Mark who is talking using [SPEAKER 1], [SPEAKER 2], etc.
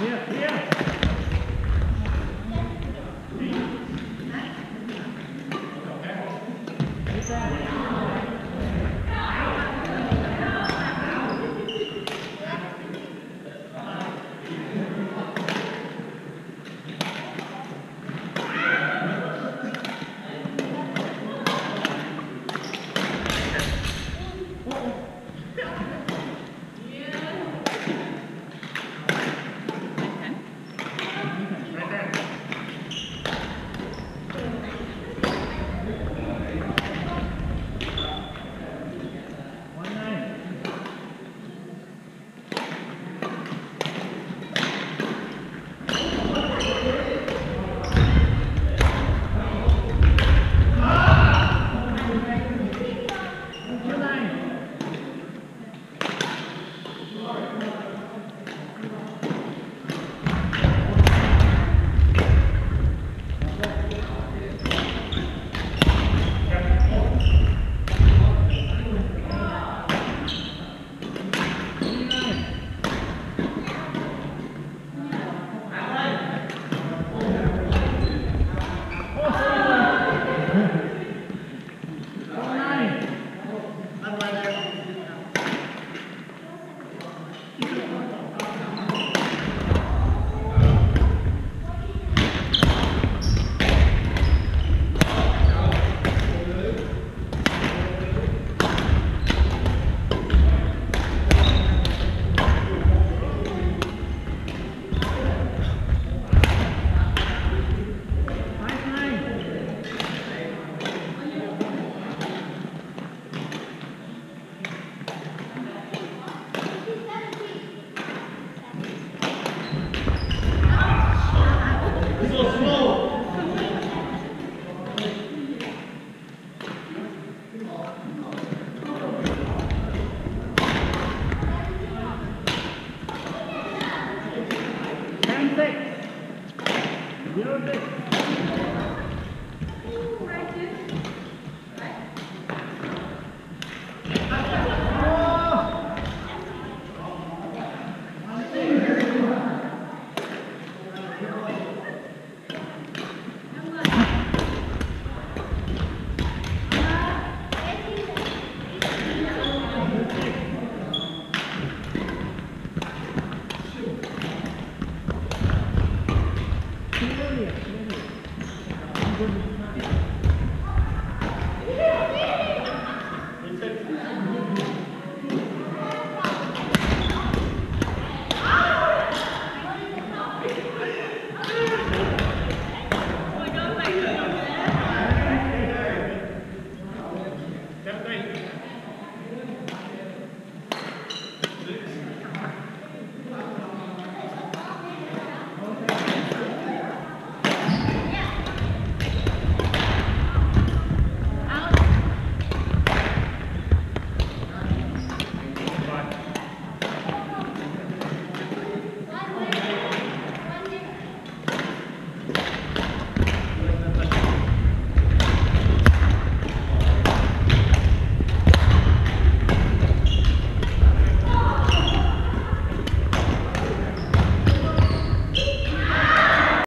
[SPEAKER 1] Yeah, yeah.